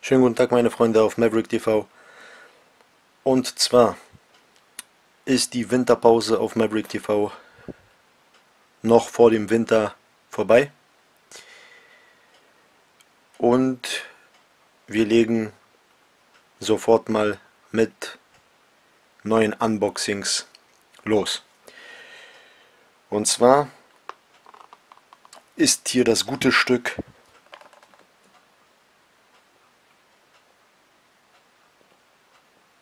Schönen guten Tag meine Freunde auf Maverick TV. Und zwar ist die Winterpause auf Maverick TV noch vor dem Winter vorbei. Und wir legen sofort mal mit neuen Unboxings los. Und zwar ist hier das gute Stück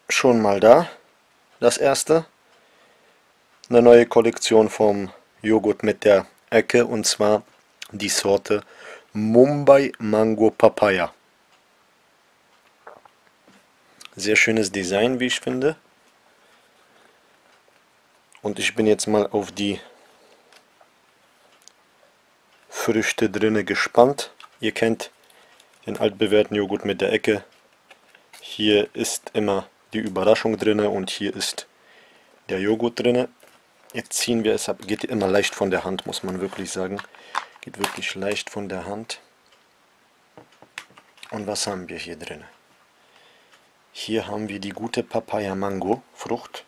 schon mal da, das erste. Eine neue Kollektion vom Joghurt mit der Ecke und zwar die Sorte Mumbai Mango Papaya. Sehr schönes Design, wie ich finde. Und ich bin jetzt mal auf die Früchte drinne gespannt. Ihr kennt den altbewährten Joghurt mit der Ecke. Hier ist immer die Überraschung drinne und hier ist der Joghurt drinne. Jetzt ziehen wir es ab. Geht immer leicht von der Hand, muss man wirklich sagen. Geht wirklich leicht von der Hand. Und was haben wir hier drin? Hier haben wir die gute Papaya Mango Frucht.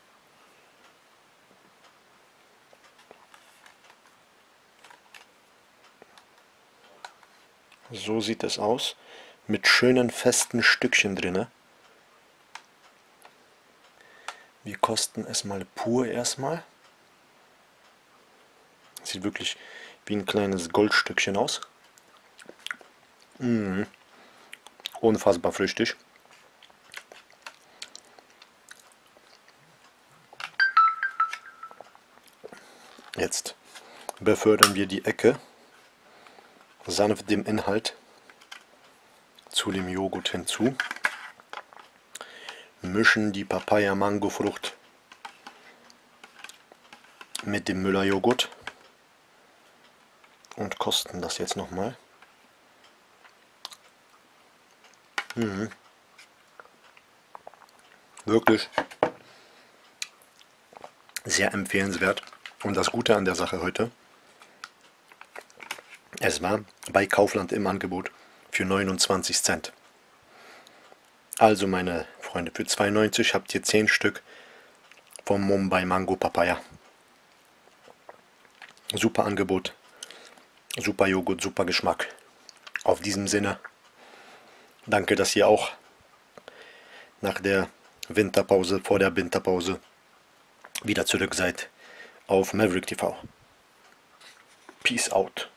So sieht es aus. Mit schönen festen Stückchen drinne. Wir kosten es mal pur erstmal. Sieht wirklich wie ein kleines Goldstückchen aus. Mmh. Unfassbar flüchtig. Jetzt befördern wir die Ecke sanft dem Inhalt zu dem Joghurt hinzu. Mischen die Papaya-Mango-Frucht mit dem Müller-Joghurt und kosten das jetzt nochmal. Mhm. Wirklich sehr empfehlenswert. Und das Gute an der Sache heute, es war bei Kaufland im Angebot für 29 Cent. Also meine Freunde, für 2,90 habt ihr 10 Stück vom Mumbai Mango Papaya. Super Angebot, super Joghurt, super Geschmack. Auf diesem Sinne, danke, dass ihr auch nach der Winterpause, vor der Winterpause wieder zurück seid auf Maverick TV. Peace out.